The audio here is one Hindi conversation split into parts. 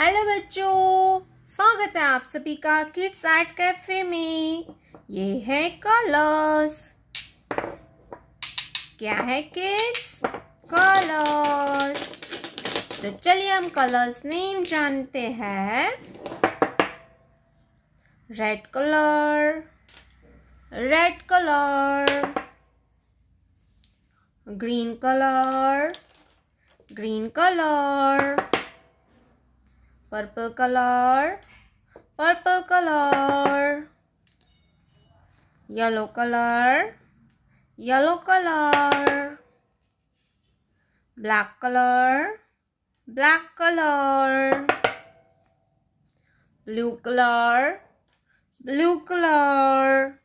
हेलो बच्चों, स्वागत है आप सभी का किड्स आर्ट कैफ़े में। ये है कलर्स क्या है किड्स कलर्स तो चलिए हम कलर्स नेम जानते हैं। Red colour red colour green colour green colour purple color. Purple color. Yellow color. Yellow color. Black color. Black color. Blue color. Blue color.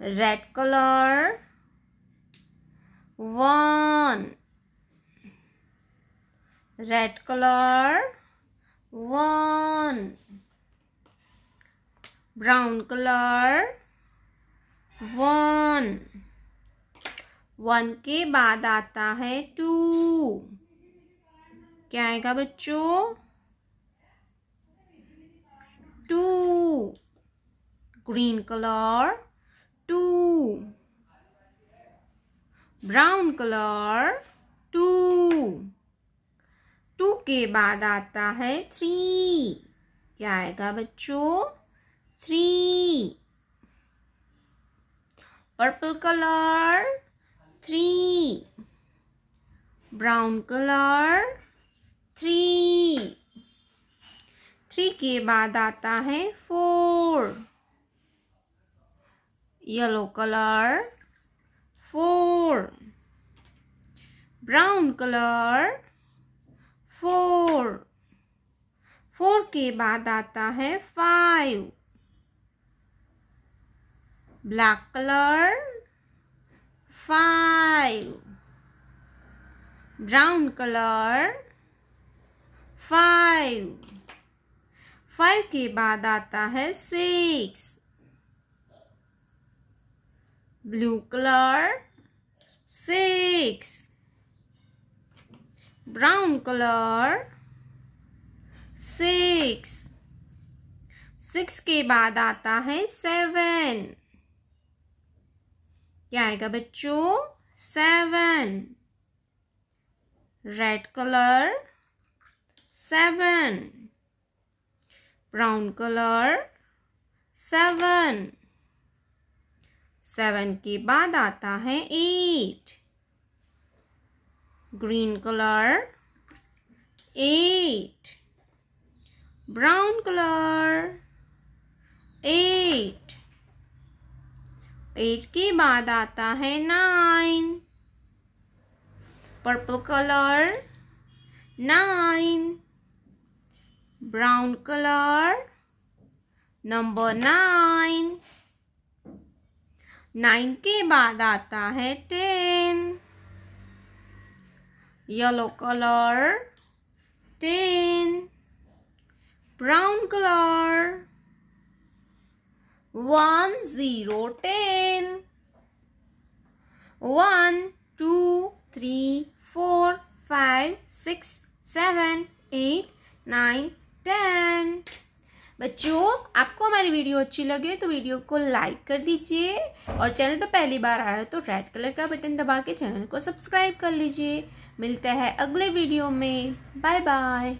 Red color. One red color, one. Brown color, one. One के बाद आता है टू क्या आएगा बच्चों? Two green colour two brown colour two के बाद आता है थ्री क्या आएगा बच्चों? Three purple colour three brown colour three three के बाद आता है four yellow colour four brown colour four four के बाद आता है five black colour five brown colour five five के बाद आता है six blue colour six brown color six six के बाद आता है सेवन। क्या आएगा बच्चों? Seven. Red colour, seven. Brown colour, seven. Seven के बाद आता है eight. Green colour eight brown color. Eight. Eight के बाद आता है nine purple colour nine brown colour number nine nine के बाद आता है ten yellow color. Ten. Brown color. One, zero, ten. One, two, three, four, five, six, seven, eight, nine, ten. बच्चों, आपको हमारी वीडियो अच्छी लगे तो वीडियो को लाइक कर दीजिए। और चैनल पर पहली बार आया हो तो रेड कलर का बटन दबा के चैनल को सब्सक्राइब कर लीजिए। मिलते हैं अगले वीडियो में। Bye bye